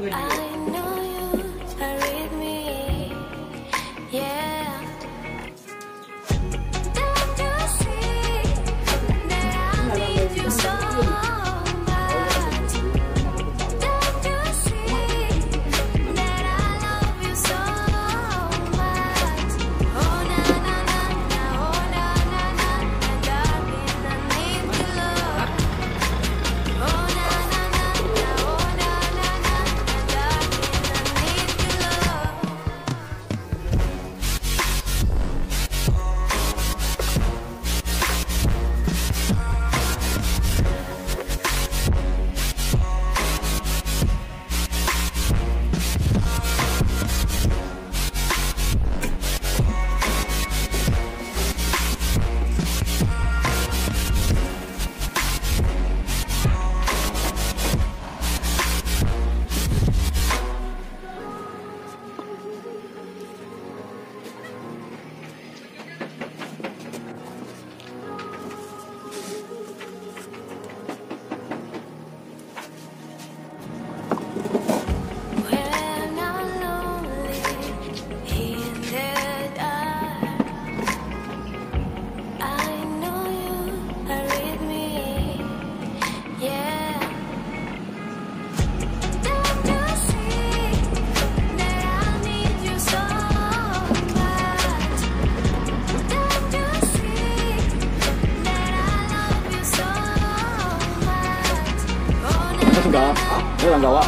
do. Sudah, saya orang Jawa.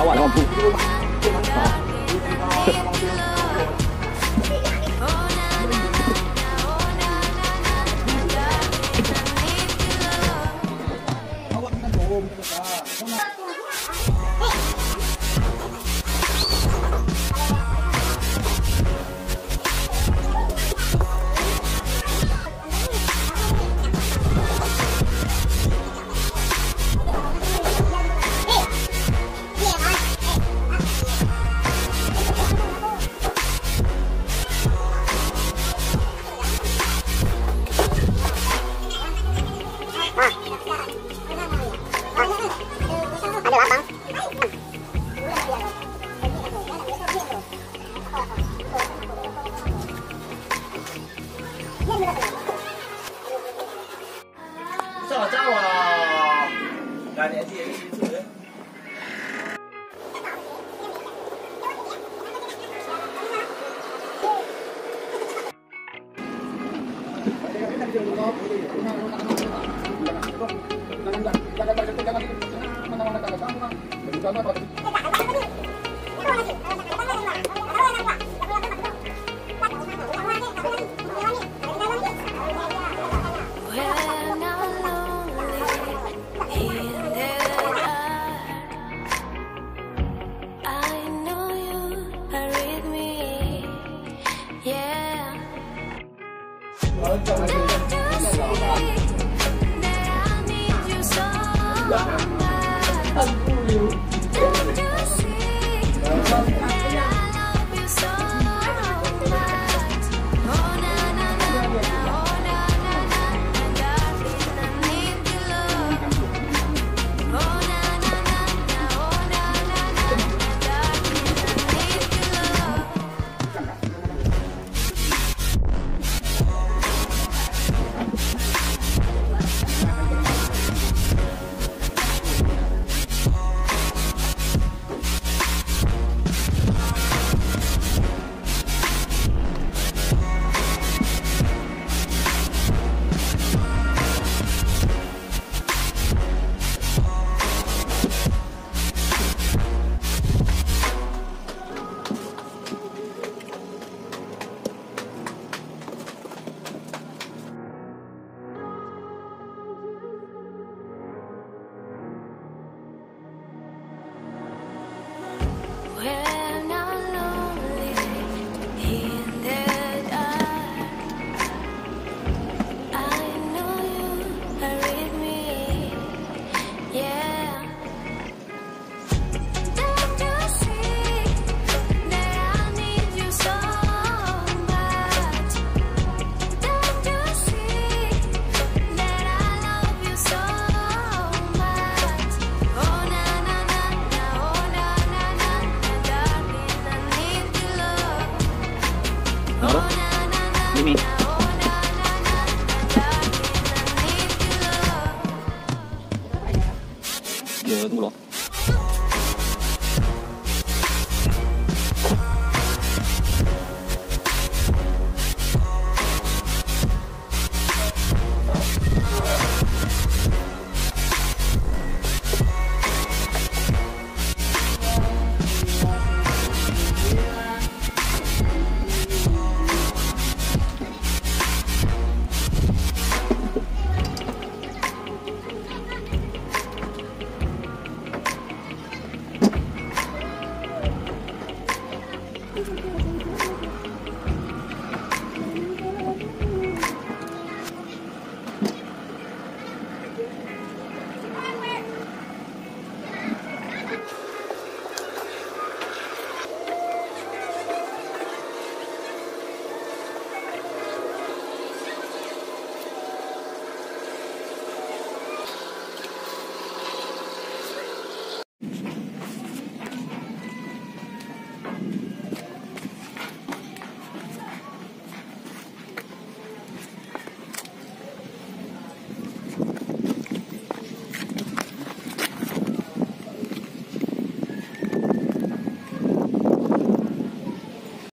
年纪人是十 Thank you.